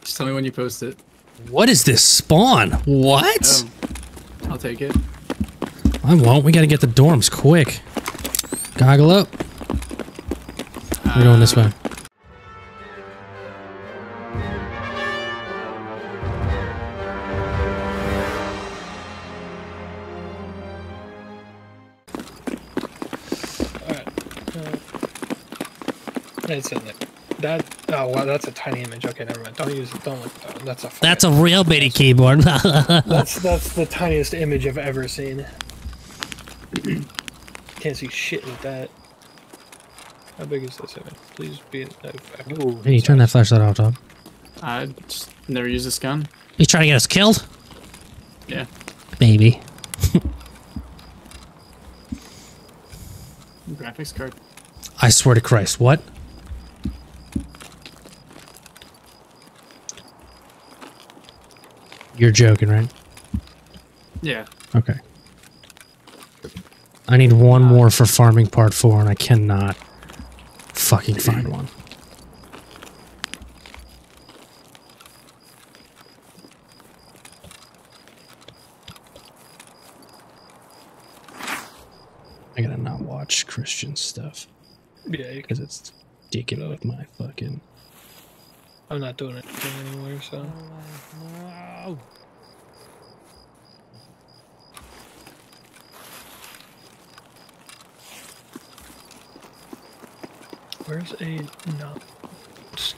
Just tell me when you post it. What is this spawn? What? Oh, I'll take it. I won't. We gotta get the dorms quick. Goggle up. We're going this uh, way. It's in there. That wow, that's a tiny image. Okay, never mind. Don't use it. Don't look at that. That's a. That's a real bitty keyboard. That's that's the tiniest image I've ever seen. Can't see shit with that. How big is this image? Please be. No, hey, you turn that flashlight off, Tom. I just never use this gun. He's trying to get us killed? Yeah. Maybe. Graphics card. I swear to Christ, what? You're joking, right? Yeah. Okay. I need one uh, more for farming part four, and I cannot fucking find one. I gotta not watch Christian stuff Yeah, because it's taking up my fucking. I'm not doing it anymore. So oh, where's a not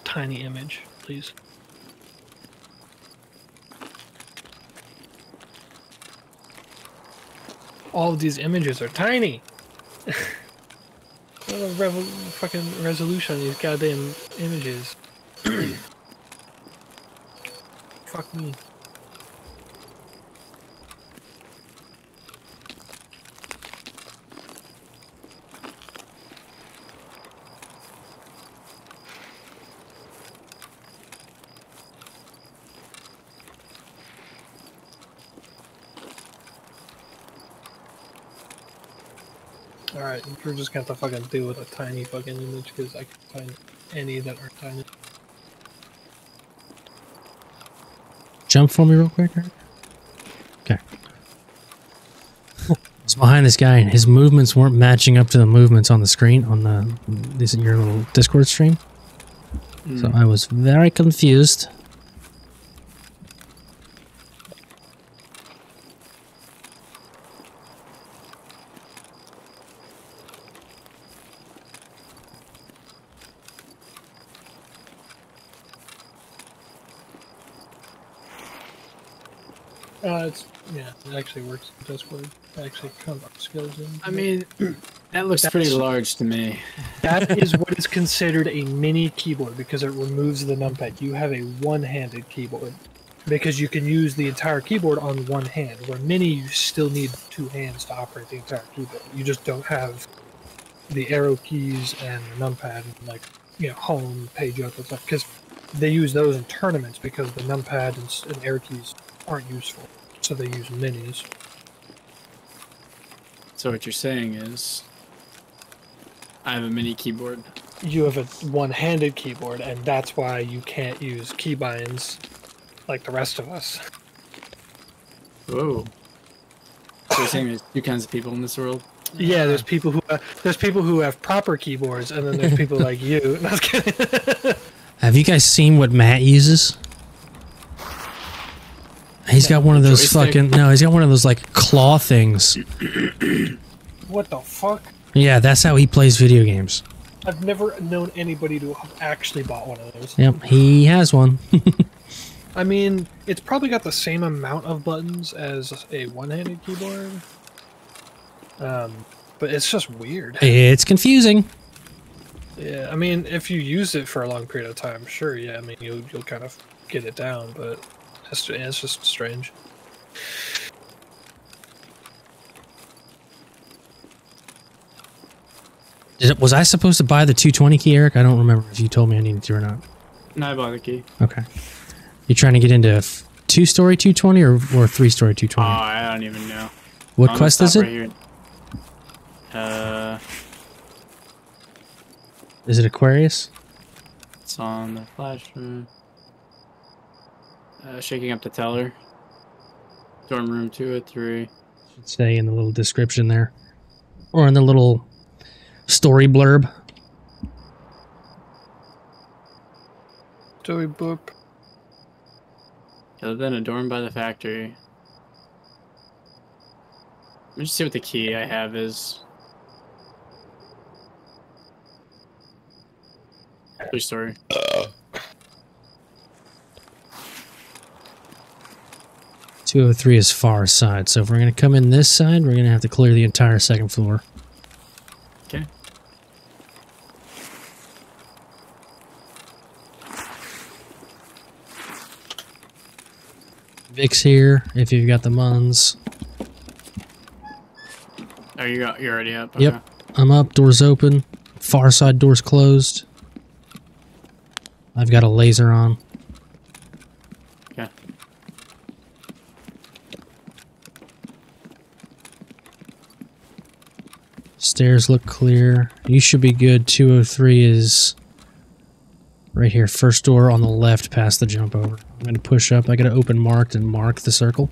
tiny image, please? All of these images are tiny. what a revel- fucking resolution on these goddamn images. Fuck me. Alright, we're just gonna have to fucking deal with a tiny fucking image because I can find any that are tiny. Jump for me real quick. Okay. It's behind this guy, and his movements weren't matching up to the movements on the screen on the this your little Discord stream. So hmm. I was very confused. Uh, it's yeah, it actually works. It does work. It actually comes up skills in. I mean, that looks That's- pretty large to me. that is what is considered a mini keyboard because it removes the numpad. You have a one-handed keyboard because you can use the entire keyboard on one hand. Where mini, you still need two hands to operate the entire keyboard. You just don't have the arrow keys and the numpad, and like you know, home, page up, and stuff. Because they use those in tournaments because the numpad and, and arrow keys aren't useful, so they use minis. So what you're saying is, I have a mini keyboard. you have a one-handed keyboard, and that's why you can't use keybinds like the rest of us. Whoa. So you're saying there's two kinds of people in this world? Yeah, there's people who uh, there's people who have proper keyboards, and then there's people like you. No, I was kidding. Have you guys seen what Matt uses? He's got one of those joystick? fucking no. He's got one of those like claw things. what the fuck? Yeah, that's how he plays video games. I've never known anybody to have actually bought one of those. Yep, he has one. I mean, it's probably got the same amount of buttons as a one-handed keyboard. Um, but it's just weird. it's confusing. Yeah, I mean, if you use it for a long period of time, sure, yeah, I mean, you'll you'll kind of get it down, but it's ju- it's just strange. Did it, was I supposed to buy the 220 key, Eric? I don't remember if you told me I needed to or not. No, I bought the key. Okay. You're trying to get into f- two-story 220 or, or three-story Oh, 220? I don't even know. what I'm quest is it? right here. Uh, Is it Aquarius? it's on the flash. Uh, shaking up the teller. Dorm room two oh three. Should say in the little description there, or in the little story blurb. Story blurb. Other than dorm by the factory. Let me just see what the key I have is. Three story. Uh. 203 is far side, so if we're going to come in this side, we're going to have to clear the entire second floor. Okay. Vic's here, if you've got the muns. Oh, you got, you're already up? Okay. Yep. I'm up, doors open, far side doors closed. I've got a laser on. Stairs look clear. You should be good. 203 is right here. First door on the left past the jump over. I'm going to push up. I got to open marked and mark the circle.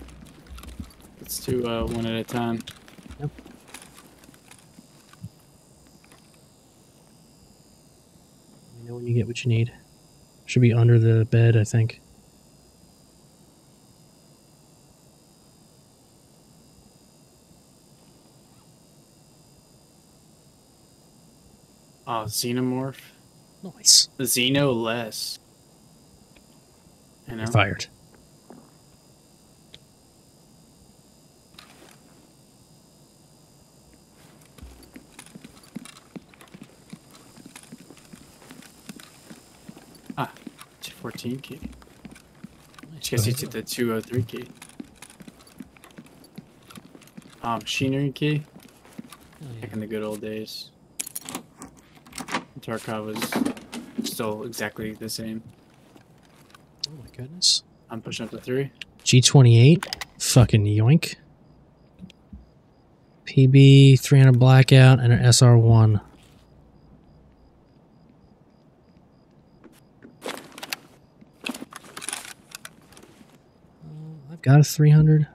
Let's do uh, one at a time. Let me know when you get what you need. Should be under the bed, I think. Oh, xenomorph. Nice. Xeno less. I know. You're fired. Ah, 214 key. I guess you took the 203 key. Ah, machinery key. Back in the good old days. Tarkov was still exactly the same. Oh my goodness. I'm pushing up to three. G28. Fucking yoink. PB 300 blackout and an SR1. Uh, I've got a 300.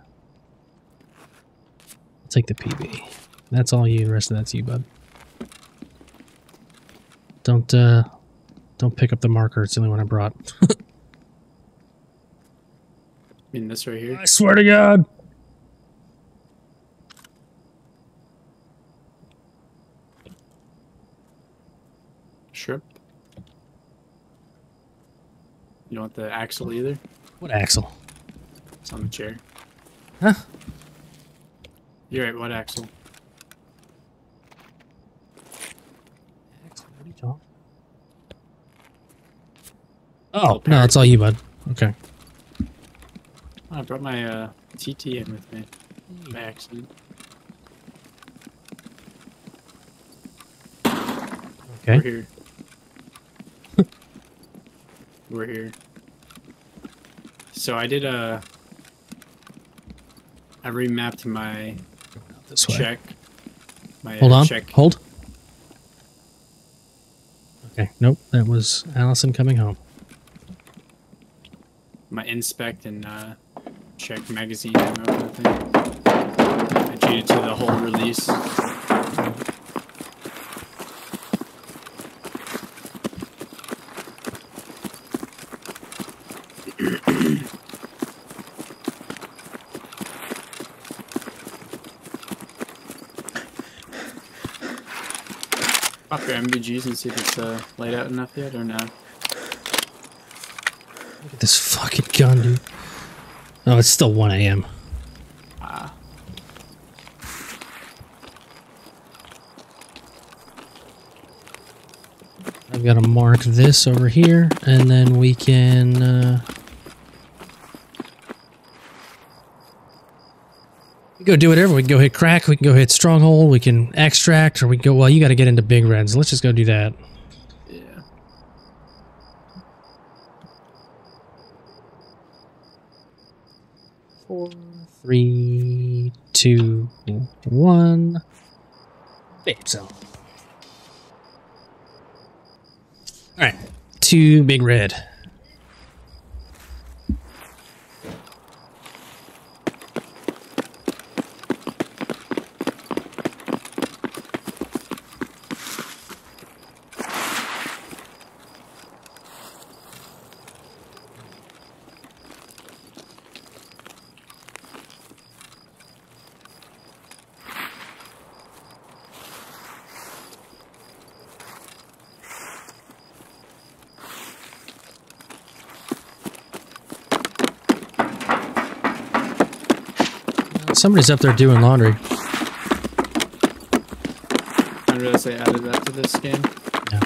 I'll take the PB. That's all you. The rest of that's you, bud. Don't uh, don't pick up the marker. It's the only one I brought. I mean, this right here. I swear to God. Shrimp. You don't want the axle either? What axle? It's on the chair. Huh? You're right, what axle? Axle, what are you talking? Oh, no, it's all you, bud. Okay. I brought my uh, TT in with me. By accident. We're Okay. here. We're here. So I did a. I remapped my This way. check. My Hold uh, on. check. Hold. Okay. Nope. That was Allison coming home. My inspect and uh, check magazine ammo kind of thing. I cheated to the whole release. Pop your NVGs and see if it's uh, laid out enough yet or no. This fucking gun, dude. Oh, it's still 1 a.m. I've got to mark this over here, and then we can. Uh, go do whatever. We can go hit crack. We can go hit stronghold. We can extract, or we can go. Well, you got to get into big reds. Let's just go do that. Three, two, one. Vape zone. All right, two big red. Somebody's up there doing laundry. I realize they added that to this game. Yeah.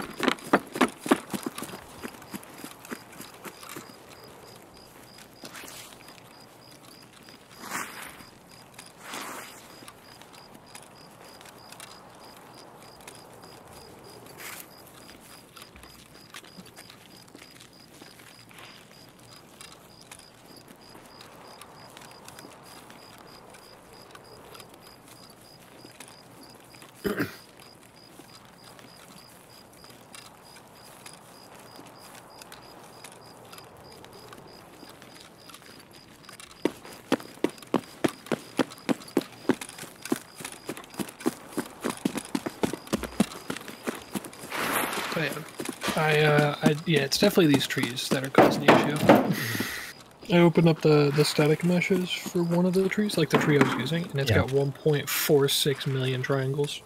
So yeah, I, uh, I, yeah, it's definitely these trees that are causing the issue. I opened up the, the static meshes for one of the trees, like the tree I was using, and it's Yeah. got 1.46 million triangles.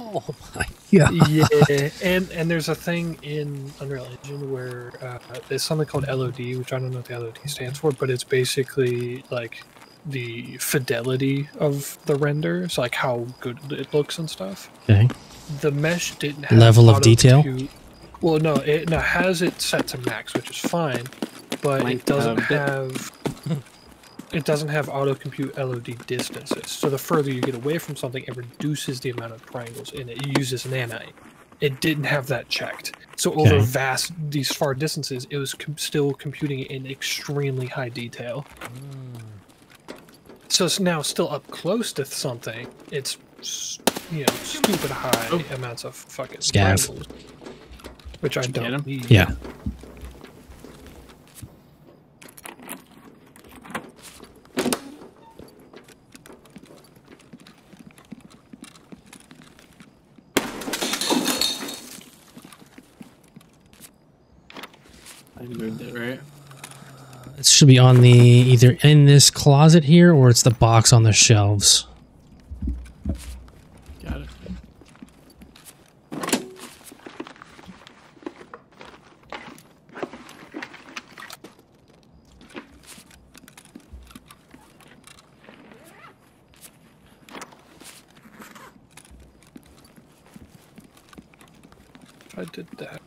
Oh my god. yeah, and and there's a thing in Unreal Engine where uh, there's something called LOD, which I don't know what the LOD stands for, but it's basically like the fidelity of the render, so like how good it looks and stuff. Okay. The mesh didn't have Level of detail? auto-compute- Well, no, it no, has it set to max, which is fine, but Length it doesn't uh, have. It doesn't have auto compute LOD distances. So the further you get away from something, it reduces the amount of triangles in it. It uses nanite. It didn't have that checked. So over vast these far distances, it was com- still computing in extremely high detail. Hmm. So it's now still up close to something. It's s- you know stupid high Oh. amounts of fucking Scav. triangles, which I Did you don't need. Yeah. I moved it right. It should be on the either in this closet here or it's the box on the shelves. I did that.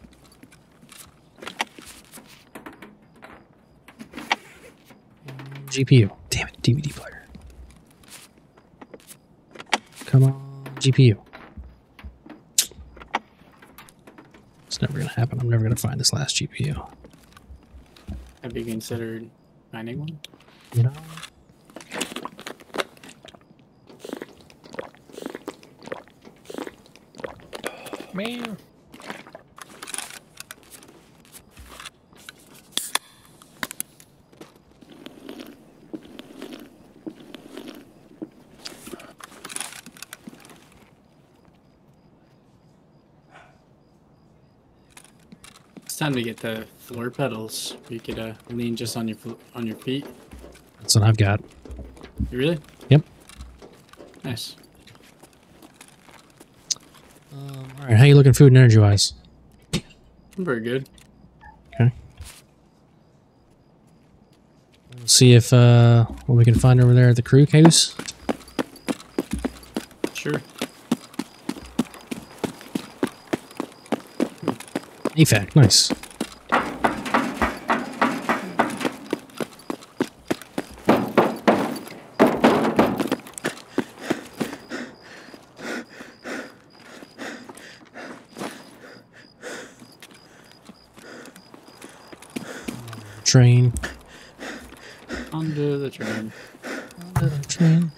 GPU. Damn it, DVD player. Come on, GPU. It's never gonna happen. I'm never gonna find this last GPU. Have you considered finding one? You know? Man. Time to get the floor pedals. You could uh, lean just on your on your feet. That's what I've got. You really? Yep. Nice. Um, all right, how you looking food and energy wise? I'm very good. Okay. We'll see if uh what we can find over there at the crew house. Sure. AFAK, nice. Train. Under the train. Under the train.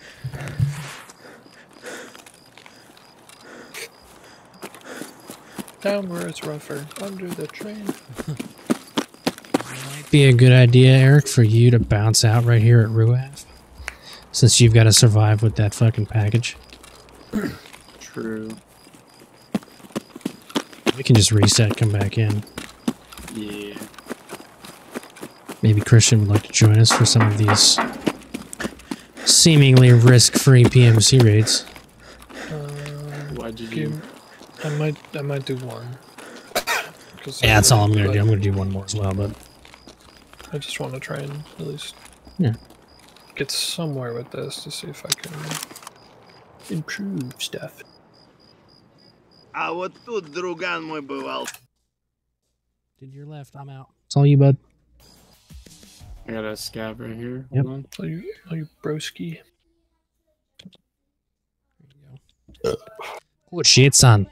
Down where it's rougher. Under the train. Might be a good idea, Eric, for you to bounce out right here at RUAF. Since you've got to survive with that fucking package. True. We can just reset, come back in. Yeah. Maybe Christian would like to join us for some of these seemingly risk-free PMC raids. Um, Why'd you do? give- I might, I might do one. yeah, that's all I'm gonna do. I'm gonna do one more as well, but I just want to try and at least yeah get somewhere with this to see if I can improve stuff. Did your left? I'm out. It's all you, bud. I got a Scav right here. Hold yep. on. Are you, are you broski? There you go. Shit, son.